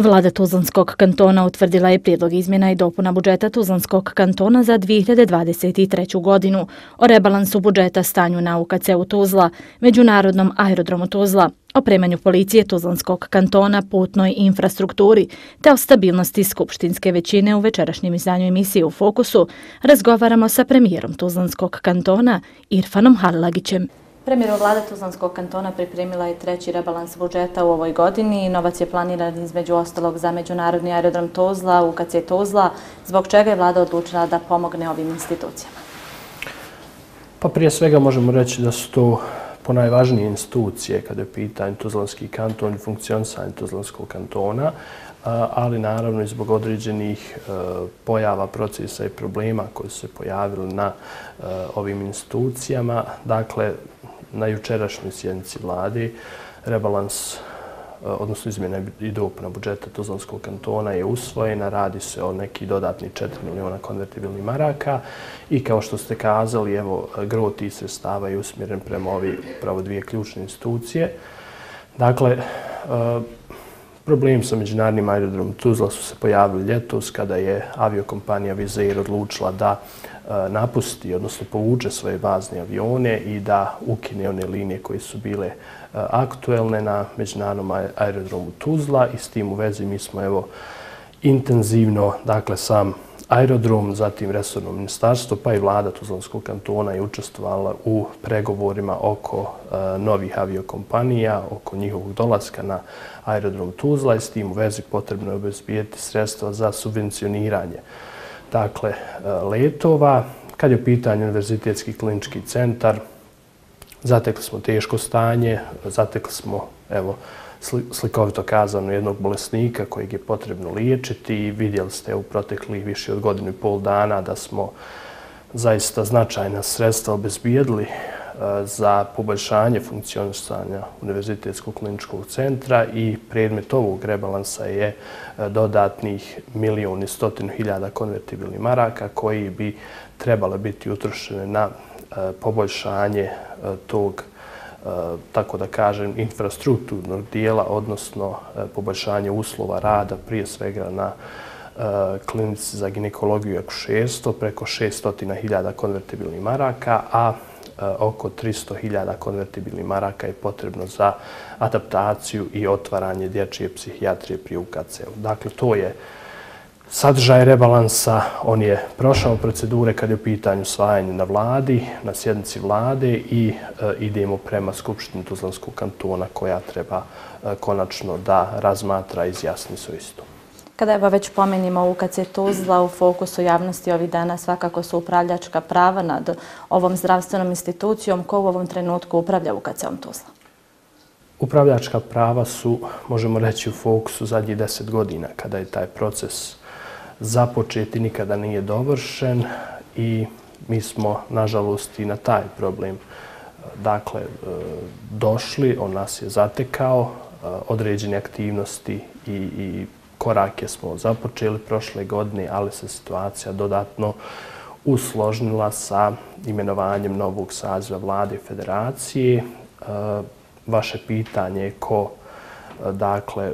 Vlada Tuzlanskog kantona utvrdila je prijedlog izmjena i dopuna budžeta Tuzlanskog kantona za 2023. godinu o rebalansu budžeta stanju nauka CEU Tuzla, Međunarodnom aerodromu Tuzla, opremanju policije Tuzlanskog kantona, putnoj infrastrukturi te o stabilnosti skupštinske većine u večerašnjem izdanju emisije u Fokusu, razgovaramo sa premijerom Tuzlanskog kantona Irfanom Halilagićem. Premijer vlada Tuzlanskog kantona pripremila je treći rebalans budžeta u ovoj godini. Novac je planiran između ostalog za Međunarodni aerodrom Tuzla, UKC Tuzla. Zbog čega je vlada odlučila da pomogne ovim institucijama? Pa prije svega možemo reći da su to po najvažnije institucije kada je pitanje Tuzlanski kanton i funkcionisanje Tuzlanskog kantona, ali naravno i zbog određenih e, pojava, procesa i problema koji su se pojavili na e, ovim institucijama. Dakle, na jučerašnjoj sjednici vlade rebalans, e, odnosno izmjena i dopuna budžeta Tuzlanskog kantona je usvojena. Radi se o neki dodatni 4 miliona konvertibilnih maraka i kao što ste kazali, evo, gro tih sredstava je usmjeren prema ovi pravo dvije ključne institucije. Dakle, e, Problemi Problem sa međunarodnim aerodromom Tuzla su se pojavili ljetos kada je aviokompanija Vizeir odlučila da e, napusti, odnosno povuče svoje bazne avione i da ukine one linije koje su bile e, aktuelne na međunarodnom aerodromu Tuzla i s tim u vezi mi smo evo intenzivno, dakle sam aerodrom, zatim resorno ministarstvo, pa i vlada Tuzlanskog kantona je učestvovala u pregovorima oko e, novih aviokompanija, oko njihovog dolaska na aerodrom Tuzla i s tim u vezi potrebno je obezbijeti sredstva za subvencioniranje dakle, e, letova. Kad je u pitanju Univerzitetski klinički centar, zatekli smo teško stanje, zatekli smo, evo, slikovito kazano jednog bolesnika kojeg je potrebno liječiti i vidjeli ste u proteklih više od godinu i pol dana da smo zaista značajna sredstva obezbijedili e, za poboljšanje funkcionisanja Univerzitetskog kliničkog centra i predmet ovog rebalansa je e, dodatnih milijoni stotinu hiljada konvertibilnih maraka koji bi trebale biti utrošene na e, poboljšanje tog E, tako da kažem, infrastrukturnog dijela, odnosno e, poboljšanje uslova rada, prije svega na e, klinici za ginekologiju i akušerstvo, preko 600.000 konvertibilnih maraka, a oko 300.000 konvertibilnih maraka je potrebno za adaptaciju i otvaranje dječje psihijatrije pri UKC-u. Dakle, to je sadržaj rebalansa. On je prošao procedure kad je u pitanju svajanje na vladi, na sjednici vlade i e, idemo prema Skupštini Tuzlanskog kantona koja treba e, konačno da razmatra i izjasni svoj istu. Kada evo već pomenimo UKC Tuzla u fokusu javnosti ovih dana, svakako su upravljačka prava nad ovom zdravstvenom institucijom. Ko u ovom trenutku upravlja UKC-om Tuzla? Upravljačka prava su, možemo reći, u fokusu zadnjih deset godina kada je taj proces započeti nikada nije dovršen i mi smo, nažalost, i na taj problem e, dakle, e, došli, on nas je zatekao, e, određene aktivnosti i, i korake smo započeli prošle godine, ali se situacija dodatno usložnila sa imenovanjem novog saziva vlade federacije. Vaše pitanje je ko dakle,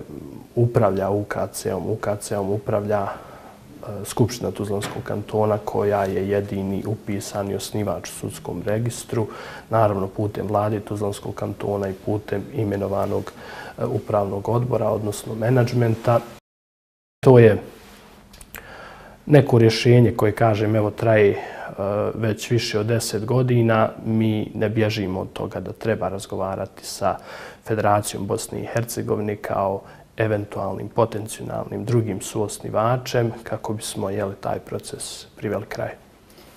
upravlja UKC-om. UKC-om upravlja Skupština Tuzlanskog kantona koja je jedini upisani osnivač u sudskom registru, naravno putem vlade Tuzlanskog kantona i putem imenovanog e, upravnog odbora, odnosno menadžmenta. To je neko rješenje koje, kažem, evo, traje e, već više od deset godina. Mi ne bježimo od toga da treba razgovarati sa Federacijom Bosne i Hercegovine kao eventualnim potencijalnim drugim suosnivačem kako bismo jeli taj proces priveli kraj.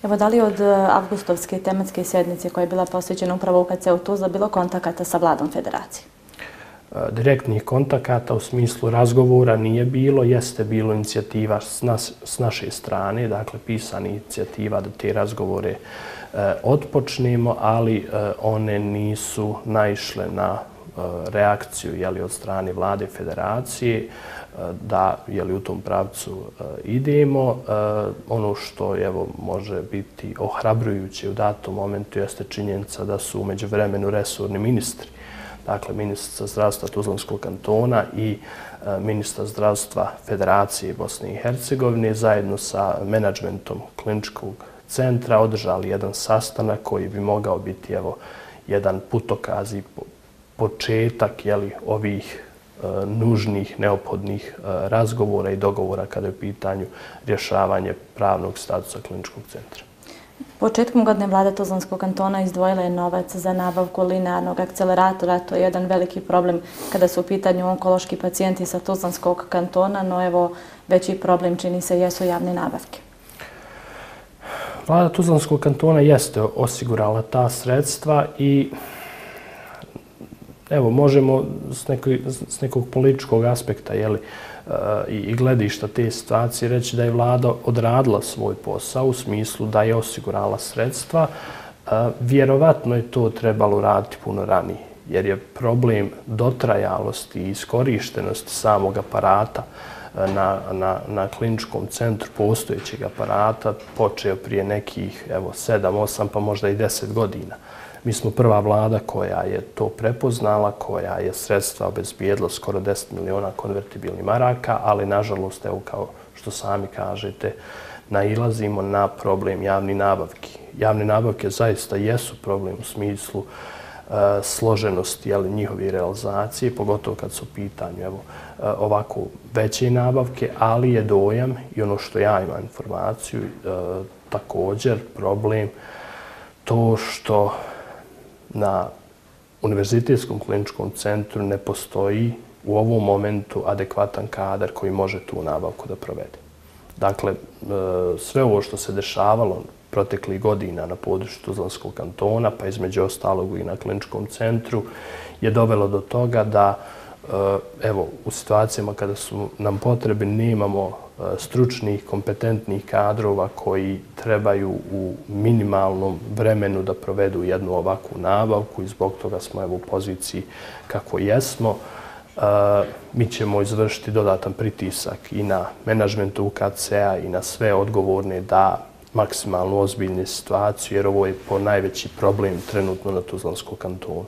Evo, da li od e, avgustovske tematske sjednice koja je bila posvećena upravo u KC u Tuzla bilo kontakata sa vladom federacije? E, direktnih kontakata u smislu razgovora nije bilo, jeste bilo inicijativa s, nas, s naše strane, dakle pisana inicijativa da te razgovore e, otpočnemo, ali e, one nisu naišle na E, reakciju jeli, od strane vlade federacije e, da jeli, u tom pravcu e, idemo. Ono što evo, može biti ohrabrujuće u datom momentu jeste činjenica da su umeđu vremenu resurni ministri dakle ministra zdravstva Tuzlanskog kantona i ministra zdravstva Federacije Bosne i Hercegovine zajedno sa menadžmentom kliničkog centra održali jedan sastanak koji bi mogao biti evo, jedan putokaz i početak jeli, ovih e, nužnih, neophodnih e, razgovora i dogovora kada je u pitanju rješavanje pravnog statusa kliničkog centra. Početkom godine vlada Tuzlanskog kantona izdvojila je novac za nabavku linearnog akceleratora. To je jedan veliki problem kada su u pitanju onkološki pacijenti sa Tuzlanskog kantona, no evo veći problem čini se jesu javne nabavke. Vlada Tuzlanskog kantona jeste osigurala ta sredstva i evo, možemo s, nekog, s nekog političkog aspekta jeli, e, i gledišta te situacije reći da je vlada odradila svoj posao u smislu da je osigurala sredstva. E, vjerovatno je to trebalo raditi puno ranije, jer je problem dotrajalosti i iskorištenosti samog aparata na, na, na kliničkom centru postojećeg aparata počeo prije nekih evo, 7, 8 pa možda i 10 godina. Mi smo prva vlada koja je to prepoznala, koja je sredstva obezbijedila skoro 10 miliona konvertibilnih maraka, ali nažalost, evo kao što sami kažete, nailazimo na problem javni nabavki. Javne nabavke zaista jesu problem u smislu uh, E, složenost jeli, njihovi realizacije, pogotovo kad su u pitanju evo, e, ovako veće nabavke, ali je dojam i ono što ja imam informaciju, e, također problem to što na Univerzitetskom kliničkom centru ne postoji u ovom momentu adekvatan kadar koji može tu nabavku da provede. Dakle, sve ovo što se dešavalo proteklih godina na području Tuzlanskog kantona, pa između ostalog i na kliničkom centru, je dovelo do toga da eh, evo, u situacijama kada su nam potrebi, nemamo eh, stručnih, kompetentnih kadrova koji trebaju u minimalnom vremenu da provedu jednu ovakvu nabavku i zbog toga smo evo u poziciji kako jesmo. Eh, mi ćemo izvršiti dodatan pritisak i na menadžmentu UKC-a i na sve odgovorne da maksimalno ozbiljne situaciju, jer ovo je po najveći problem trenutno na Tuzlanskom kantonu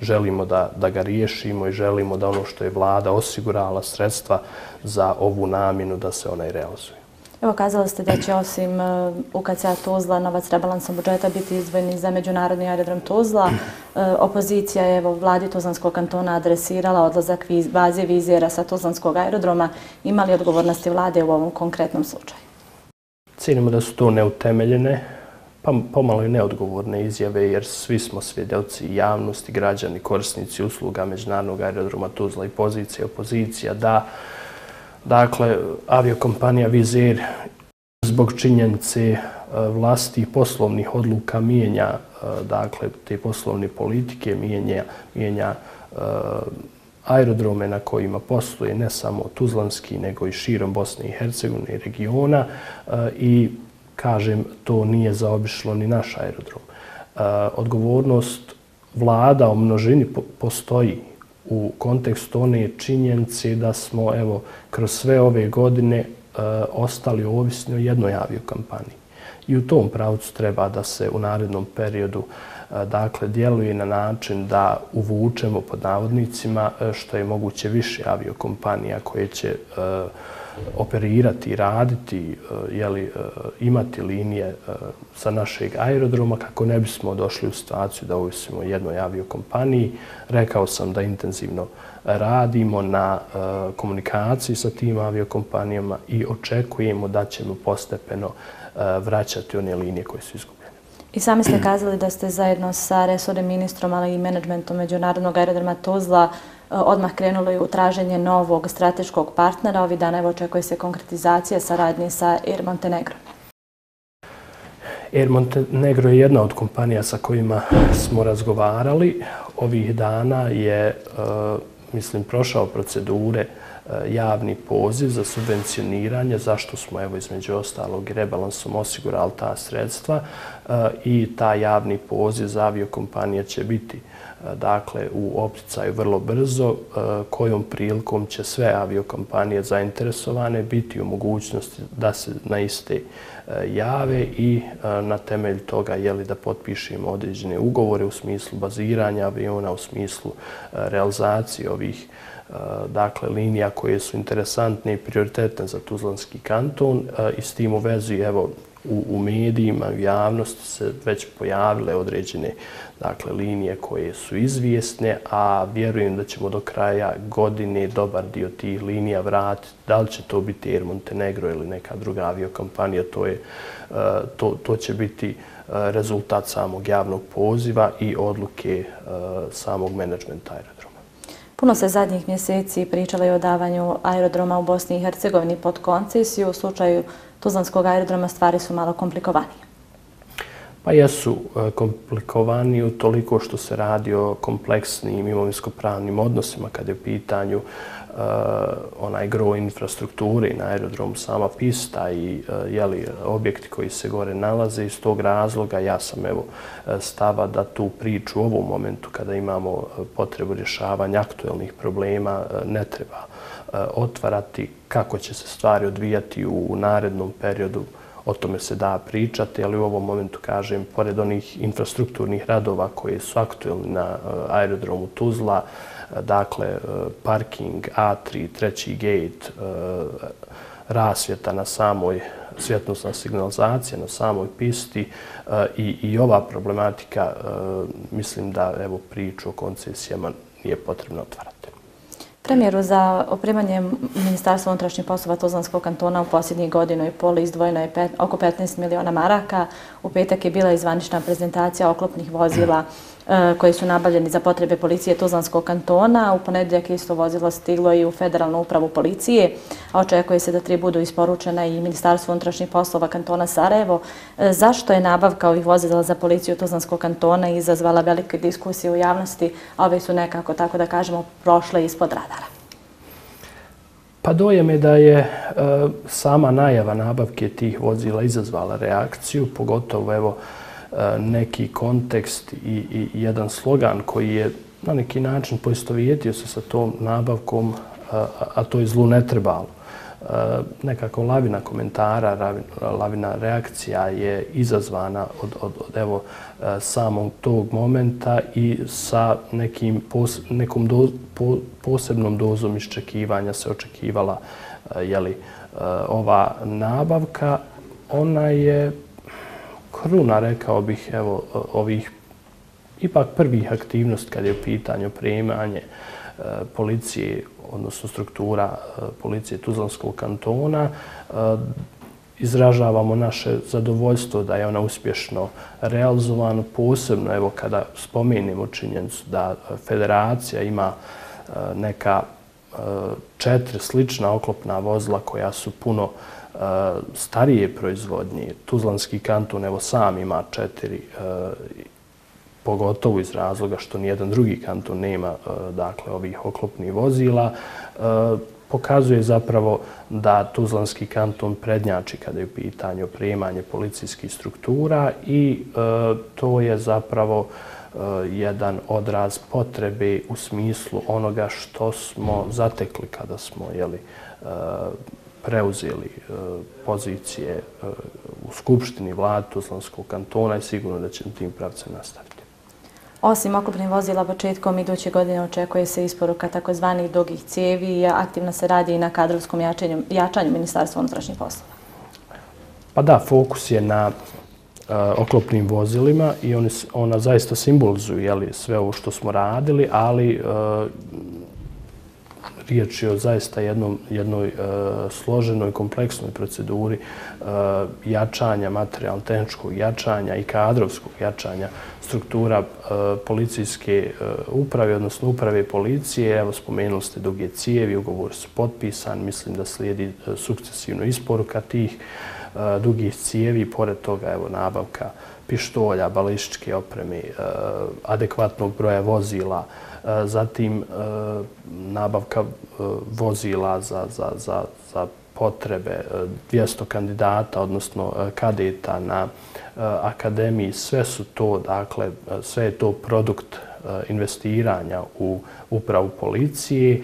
želimo da, da ga riješimo i želimo da ono što je vlada osigurala sredstva za ovu namjenu da se ona i realizuje. Evo, kazali ste da će osim e, UKCA UKC Tuzla novac rebalansom budžeta biti izvojeni za Međunarodni aerodrom Tuzla. E, opozicija je evo, vladi Tuzlanskog kantona adresirala odlazak baze vizijera sa Tuzlanskog aerodroma. Ima li odgovornosti vlade u ovom konkretnom slučaju? Cijenimo da su to neutemeljene pa pomalo i neodgovorne izjave, jer svi smo svjedelci javnosti, građani, korisnici usluga Međunarodnog aerodroma Tuzla i pozicija i opozicija, da dakle, aviokompanija Vizer zbog činjenice e, vlasti i poslovnih odluka mijenja e, dakle, te poslovne politike, mijenja, mijenja e, aerodrome na kojima posluje ne samo Tuzlanski, nego i širom Bosne i Hercegovine i regiona e, i kažem, to nije zaobišlo ni naš aerodrom. E, odgovornost vlada o množini postoji u kontekstu one činjenice da smo evo, kroz sve ove godine e, ostali ovisni o jednoj aviokampaniji. I u tom pravcu treba da se u narednom periodu e, dakle, djeluje na način da uvučemo pod navodnicima e, što je moguće više aviokompanija koje će e, operirati raditi, jeli, imati linije sa našeg aerodroma kako ne bismo došli u situaciju da ovisimo jednoj aviokompaniji. Rekao sam da intenzivno radimo na komunikaciji sa tim aviokompanijama i očekujemo da ćemo postepeno vraćati one linije koje su izgubljene. I sami ste kazali da ste zajedno sa resornim ministrom, ali i menadžmentom Međunarodnog aerodroma Tuzla E, odmah krenuli u traženje novog strateškog partnera. Ovi dana evo očekuje se konkretizacija saradnje sa Air Montenegro. Air Montenegro je jedna od kompanija sa kojima smo razgovarali. Ovih dana je, e, mislim, prošao procedure E, javni poziv za subvencioniranje, zašto smo evo između ostalog rebalansom osigurali ta sredstva e, i ta javni poziv za aviokompanije će biti e, dakle, u opticaju vrlo brzo, kojom prilikom će sve aviokompanije zainteresovane biti u mogućnosti da se na iste jave i na temelju toga jeli, da potpišemo određene ugovore u smislu baziranja aviona, u smislu realizacije ovih Eh, dakle, linija koje su interesantne i prioritetne za Tuzlanski kanton eh, i s tim u vezi, evo, u, u medijima, u javnosti se već pojavile određene dakle, linije koje su izvijesne, a vjerujem da ćemo do kraja godine dobar dio tih linija vratiti. Da li će to biti Air Montenegro ili neka druga aviokompanija, to, je, eh, to, to će biti rezultat samog javnog poziva i odluke samog menadžmenta aerodroma. Puno se zadnjih mjeseci pričalo i o davanju aerodroma u Bosni i Hercegovini pod koncesiju. U slučaju Tuzlanskog aerodroma stvari su malo komplikovanije. Pa jesu e, komplikovani u toliko što se radi o kompleksnim imovinsko-pravnim odnosima kad je u pitanju uh, onaj gro infrastrukture na aerodromu sama pista i eh, uh, jeli, objekti koji se gore nalaze. Iz tog razloga ja sam evo eh, stava da tu priču u ovom momentu kada imamo potrebu rješavanja aktuelnih problema ne treba otvarati kako će se stvari odvijati u narednom periodu o tome se da pričati, ali u ovom momentu kažem, pored onih infrastrukturnih radova koji su aktuelni na aerodromu Tuzla, dakle, e, parking, A3, treći gate, e, rasvjeta na samoj svjetnostna signalizacija na samoj pisti e, i, i ova problematika, mislim da evo priču o koncesijama nije potrebno otvarati. Premijeru za opremanje Ministarstva unutrašnjih poslova Tuzlanskog kantona u posljednjih godinu i pol izdvojeno je pet, oko 15 miliona maraka. U petak je bila izvanična prezentacija oklopnih vozila mm E, koji su nabavljeni za potrebe policije Tuzlanskog kantona. U ponedjeljak isto vozilo stiglo i u Federalnu upravu policije, a očekuje se da tri budu isporučena i Ministarstvo unutrašnjih poslova kantona Sarajevo. E, zašto je nabavka ovih vozila za policiju Tuzlanskog kantona izazvala velike diskusije u javnosti, a ove su nekako, tako da kažemo, prošle ispod radara? Pa dojem je da je e, sama najava nabavke tih vozila izazvala reakciju, pogotovo evo E, neki kontekst i, i jedan slogan koji je na neki način poistovjetio se sa tom nabavkom, e, a, a to je zlu ne trebalo. E, nekako lavina komentara, lavina reakcija je izazvana od, od, od evo, samog tog momenta i sa nekim pos, nekom do, po, posebnom dozom iščekivanja se očekivala jeli, ova nabavka. Ona je kruna, rekao bih, evo, ovih ipak prvih aktivnosti kad je u pitanju prijemanje e, policije, odnosno struktura e, policije Tuzlanskog kantona, e, izražavamo naše zadovoljstvo da je ona uspješno realizovana, posebno evo kada spomenimo činjenicu da federacija ima e, neka e, četiri slična oklopna vozila koja su puno Eh, starije proizvodnje. Tuzlanski kanton evo sam ima četiri, eh, pogotovo iz razloga što nijedan drugi kanton nema eh, dakle, ovih oklopnih vozila, pokazuje zapravo da Tuzlanski kanton prednjači kada je u pitanju prijemanje policijskih struktura i to je zapravo jedan odraz potrebe u smislu onoga što smo zatekli kada smo jeli, preuzeli e, pozicije e, u Skupštini vlade Tuzlanskog kantona i sigurno da će tim pravcem nastaviti. Osim oklopnih vozila, početkom iduće godine očekuje se isporuka takozvanih dugih cijevi i aktivno se radi i na kadrovskom jačanju, jačanju Ministarstva unutrašnjih poslova. Pa da, fokus je na uh, oklopnim vozilima i oni, ona zaista simbolizuju jeli, sve ovo što smo radili, ali uh, riječ je o zaista jednom, jednoj e, složenoj, kompleksnoj proceduri e, jačanja, materijalno-tehničkog jačanja i kadrovskog jačanja struktura e, policijske e, uprave, odnosno uprave policije. Evo, spomenuli ste duge cijevi, ugovor su potpisan, mislim da slijedi e, sukcesivno isporuka tih Eh, dugih cijevi, pored toga evo, nabavka pištolja, balističke opreme, eh, adekvatnog broja vozila, eh, zatim nabavka vozila za, za, za, za potrebe 200 kandidata, odnosno kadeta na akademiji, sve su to, dakle, sve je to produkt investiranja u upravu policije.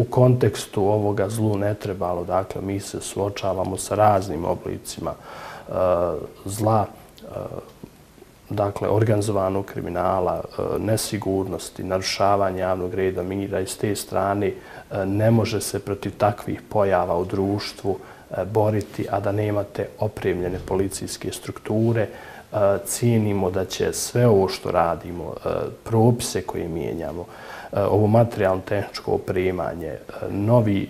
U kontekstu ovoga zlu ne trebalo, dakle, mi se suočavamo sa raznim oblicima eh, zla, eh, dakle, organizovanog kriminala, eh, nesigurnosti, narušavanja javnog reda mira. I s te strane ne može se protiv takvih pojava u društvu boriti, a da nemate opremljene policijske strukture, cijenimo da će sve ovo što radimo, propise koje mijenjamo, ovo materijalno-tehničko opremanje, novi,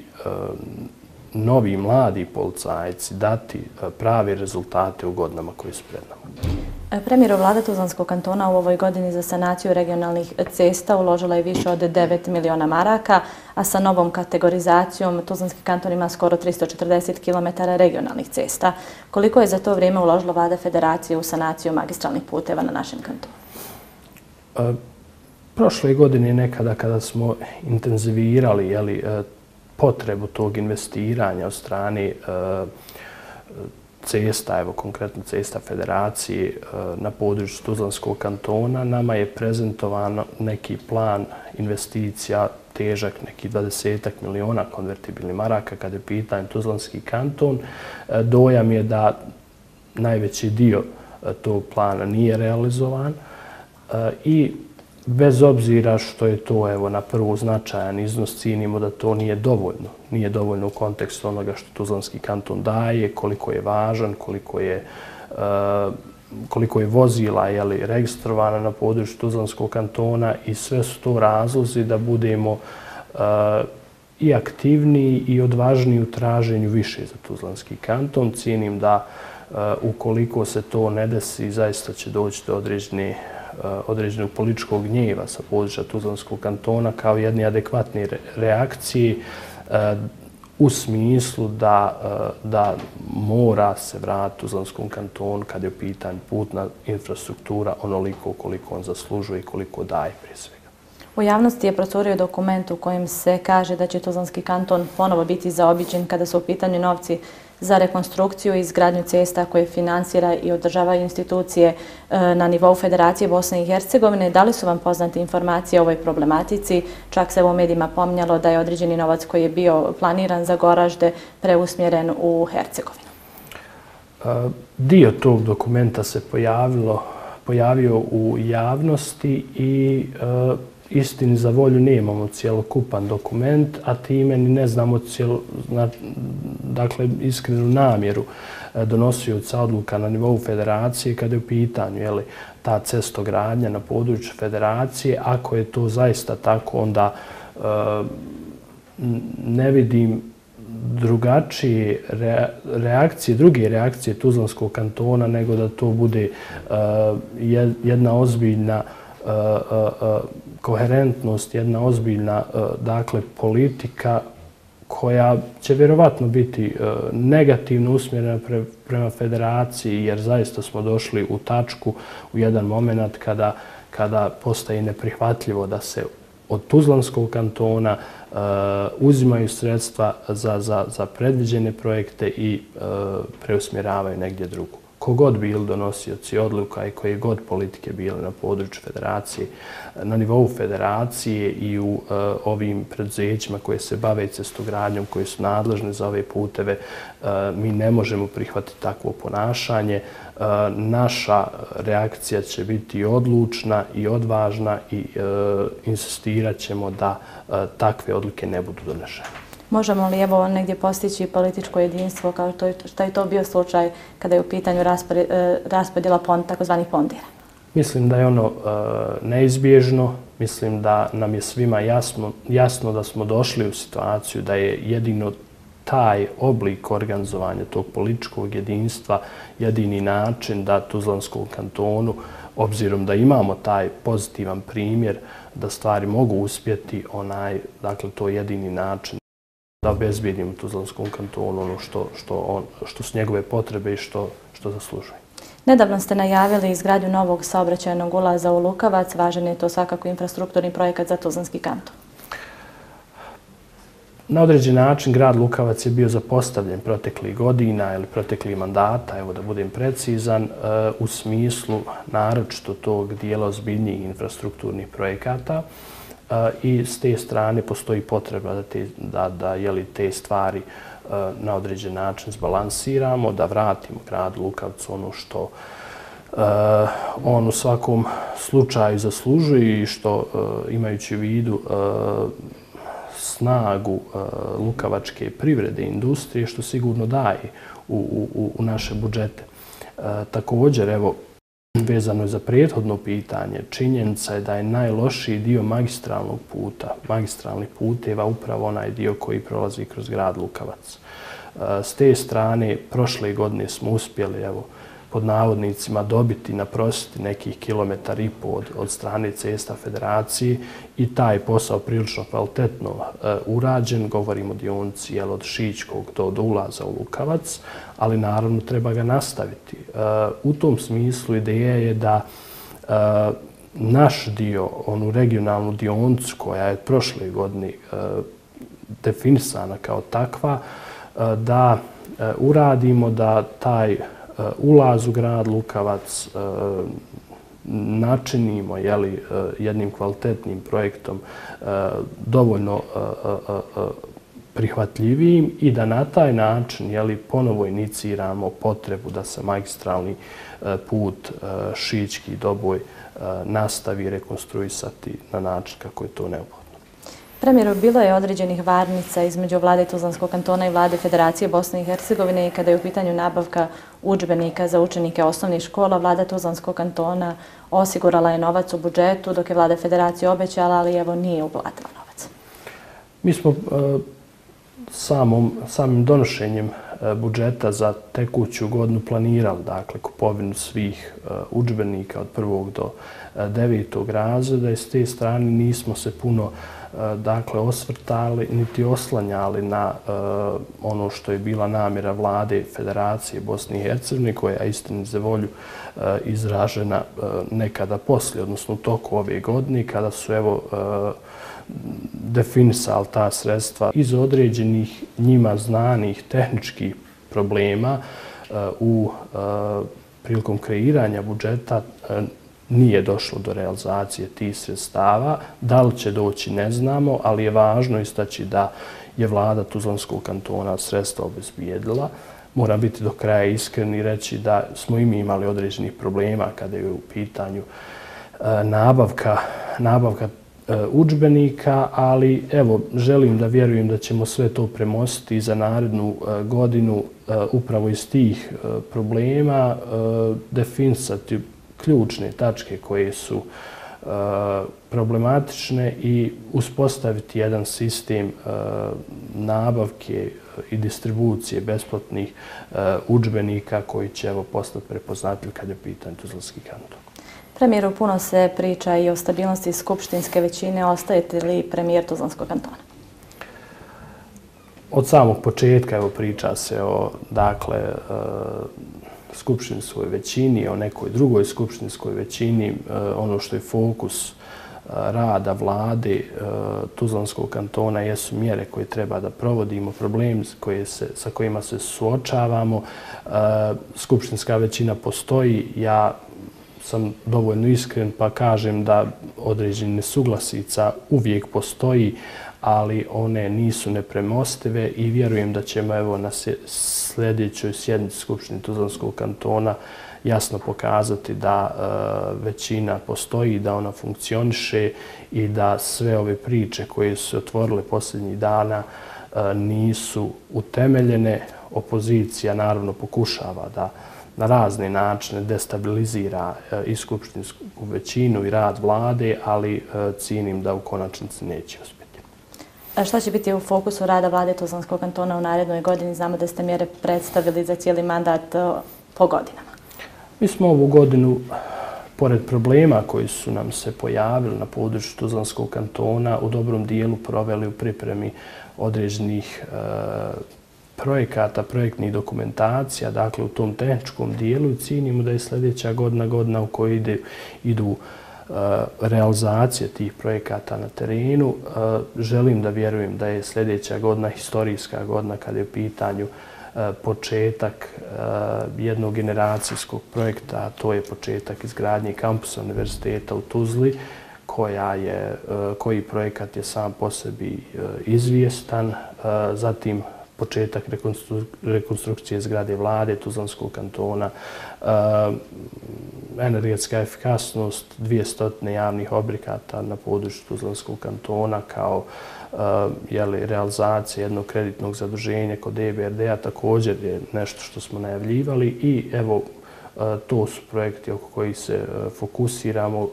novi mladi policajci dati pravi rezultate u godinama koji su pred nama. Premijer vlada Tuzlanskog kantona u ovoj godini za sanaciju regionalnih cesta uložila je više od 9 miliona maraka, a sa novom kategorizacijom Tuzlanski kanton ima skoro 340 km regionalnih cesta. Koliko je za to vrijeme uložila vlada federacije u sanaciju magistralnih puteva na našem kantonu? E, prošle godine nekada kada smo intenzivirali jeli, e, potrebu tog investiranja od strane e, cesta, evo konkretno cesta federacije eh, na području Tuzlanskog kantona, nama je prezentovan neki plan investicija težak neki 20 miliona konvertibilnih maraka kada je pitan Tuzlanski kanton. Eh, dojam je da najveći dio eh, tog plana nije realizovan i bez obzira što je to evo na prvu značajan iznos, cijenimo da to nije dovoljno. Nije dovoljno u kontekstu onoga što Tuzlanski kanton daje, koliko je važan, koliko je, uh, koliko je vozila jeli, registrovana na području Tuzlanskog kantona i sve su to razlozi da budemo e, i aktivniji i odvažniji u traženju više za Tuzlanski kanton. Cijenim da e, ukoliko se to ne desi, zaista će doći do određene Eh, određenog političkog gnjeva sa područja Tuzlanskog kantona kao jedne adekvatne reakcije eh, u smislu da, eh, da mora se vratiti Tuzlanskom kantonu kad je u pitanju putna infrastruktura onoliko koliko on zaslužuje i koliko daje prije svega. U javnosti je procurio dokument u kojem se kaže da će Tuzlanski kanton ponovo biti zaobiđen kada su u pitanju novci za rekonstrukciju i izgradnju cesta koje finansira i održava institucije e, na nivou Federacije Bosne i Hercegovine. Da li su vam poznate informacije o ovoj problematici? Čak se u medijima pomnjalo da je određeni novac koji je bio planiran za Goražde preusmjeren u Hercegovinu. E, dio tog dokumenta se pojavilo, pojavio u javnosti i e, istini za volju nemamo cijelokupan dokument, a time ni ne znamo cijelo, dakle, iskrenu namjeru e, donosioca odluka na nivou federacije kada je u pitanju jeli, ta cestogradnja na području federacije. Ako je to zaista tako, onda e, ne vidim drugačije reakcije, druge reakcije Tuzlanskog kantona nego da to bude e, jedna ozbiljna e, e, koherentnost, jedna ozbiljna e, dakle, politika koja će vjerovatno biti e, negativno usmjerena prema federaciji, jer zaista smo došli u tačku u jedan moment kada, kada postaje neprihvatljivo da se od Tuzlanskog kantona uh, uzimaju sredstva za, za, za predviđene projekte i uh, preusmjeravaju negdje drugu kogod bili donosioci odluka i koje god politike bile na području federacije, na nivou federacije i u e, ovim predzećima koje se bave cestogradnjom, koje su nadležne za ove puteve, e, mi ne možemo prihvatiti takvo ponašanje. E, naša reakcija će biti odlučna i odvažna i insistirat ćemo da takve odluke ne budu donešene. Možemo li evo negdje postići političko jedinstvo kao to, što je to bio slučaj kada je u pitanju e, raspodjela pon, takozvanih pondira? Mislim da je ono e, neizbježno. Mislim da nam je svima jasno, jasno da smo došli u situaciju da je jedino taj oblik organizovanja tog političkog jedinstva jedini način da Tuzlanskom kantonu, obzirom da imamo taj pozitivan primjer da stvari mogu uspjeti, onaj, dakle, to je jedini način da obezbijedimo Tuzlanskom kantonu ono što, što, on, što su njegove potrebe i što, što zaslužuje. Nedavno ste najavili izgradnju novog saobraćajnog ulaza u Lukavac. Važan je to svakako infrastrukturni projekat za Tuzlanski kanton. Na određen način grad Lukavac je bio zapostavljen proteklih godina ili proteklih mandata, evo da budem precizan, e, u smislu naročito tog dijela ozbiljnijih infrastrukturnih projekata i s te strane postoji potreba da, te, da, da jeli, te stvari na određen način zbalansiramo, da vratimo grad Lukavcu ono što on u svakom slučaju zaslužuje i što imajući u vidu snagu lukavačke privrede i industrije, što sigurno daje u, u, u naše budžete. Također, evo, vezano je za prethodno pitanje, činjenica je da je najlošiji dio magistralnog puta, magistralnih puteva, upravo onaj dio koji prolazi kroz grad Lukavac. E, s te strane, prošle godine smo uspjeli, evo, pod navodnicima dobiti, naprositi nekih kilometar i po od, strane cesta federacije i taj posao prilično kvalitetno e, urađen. Govorimo o dionci jel, od Šićkog do, do ulaza u Lukavac, ali naravno treba ga nastaviti. E, u tom smislu ideja je da e, naš dio, onu regionalnu dioncu koja je prošle godine e, definisana kao takva, e, da e, uradimo da taj Eh, ulaz u grad Lukavac eh, načinimo jeli, eh, jednim kvalitetnim projektom dovoljno prihvatljivijim i da na taj način jeli, ponovo iniciramo potrebu da se magistralni put Šički doboj nastavi rekonstruisati na način kako je to neophodno. Premijeru, bilo je određenih varnica između vlade Tuzlanskog kantona i vlade Federacije Bosne i Hercegovine i kada je u pitanju nabavka učbenika za učenike osnovnih škola, vlada Tuzlanskog kantona osigurala je novac u budžetu, dok je vlada Federacije obećala, ali evo nije uplatila novac. Mi smo e, samom, samim donošenjem E, budžeta za tekuću godinu planirali dakle, kupovinu svih e, učbenika od prvog do e, devetog razreda. I s te strane nismo se puno dakle, osvrtali, niti oslanjali na ono što je bila namjera vlade Federacije Bosne i Hercegovine, koja je istini za volju izražena nekada poslije, odnosno u toku ove godine, kada su evo definisali ta sredstva iz određenih njima znanih tehničkih problema e, u e, prilikom kreiranja budžeta e, nije došlo do realizacije tih sredstava. Da li će doći, ne znamo, ali je važno istaći da je vlada Tuzlanskog kantona sredstva obezbijedila. Mora biti do kraja iskren i reći da smo i mi imali određenih problema kada je u pitanju nabavka, nabavka E, učbenika, ali evo, želim da vjerujem da ćemo sve to premostiti za narednu e, godinu e, upravo iz tih problema, definisati ključne tačke koje su problematične i uspostaviti jedan sistem nabavke i distribucije besplatnih učbenika koji će evo postati prepoznatljiv kad je pitan Tuzlanski kanton. Premijeru, puno se priča i o stabilnosti skupštinske većine. Ostajete li premijer Tuzlanskog kantona? Od samog početka evo priča se o dakle, e, skupštinskoj većini, o nekoj drugoj skupštinskoj većini, e, ono što je fokus e, rada vlade Tuzlanskog kantona jesu mjere koje treba da provodimo, problemi koje se, sa kojima se suočavamo. Skupštinska većina postoji. Ja sam dovoljno iskren pa kažem da određene nesuglasica uvijek postoji, ali one nisu nepremostive i vjerujem da ćemo evo na sljedećoj sjednici Skupštine Tuzlanskog kantona jasno pokazati da e, većina postoji, da ona funkcioniše i da sve ove priče koje su se otvorile posljednjih dana e, nisu utemeljene. Opozicija naravno pokušava da na razne načine destabilizira e, i skupštinsku većinu i rad vlade, ali cijenim da u konačnici neće uspjeti. Šta će biti u fokusu rada vlade Tuzlanskog kantona u narednoj godini? Znamo da ste mjere predstavili za cijeli mandat po godinama. Mi smo ovu godinu pored problema koji su nam se pojavili na području Tuzlanskog kantona, u dobrom dijelu proveli u pripremi određenih e, projekata, projektnih dokumentacija, dakle u tom tehničkom dijelu cijenimo da je sljedeća godina godina u kojoj ide, idu e, realizacije tih projekata na terenu. E, želim da vjerujem da je sljedeća godina historijska godina kada je u pitanju E, početak e, jednog generacijskog projekta, a to je početak izgradnje kampusa univerziteta u Tuzli, koja je, e, koji projekat je sam po sebi e, izvijestan. Zatim početak rekonstrukcije zgrade vlade Tuzlanskog kantona, eh, energetska efikasnost 200 javnih obrikata na području Tuzlanskog kantona kao eh, jeli, realizacija jednog kreditnog zaduženja kod EBRD-a također je nešto što smo najavljivali i evo eh, to su projekti oko koji se fokusiramo,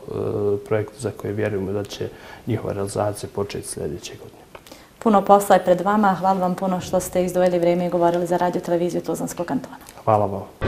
projekti za koje vjerujemo da će njihova realizacija početi sljedeće godine. Puno posla je pred vama. Hvala vam puno što ste izdvojili vrijeme i govorili za radio televiziju Tuzlanskog kantona. Hvala vam.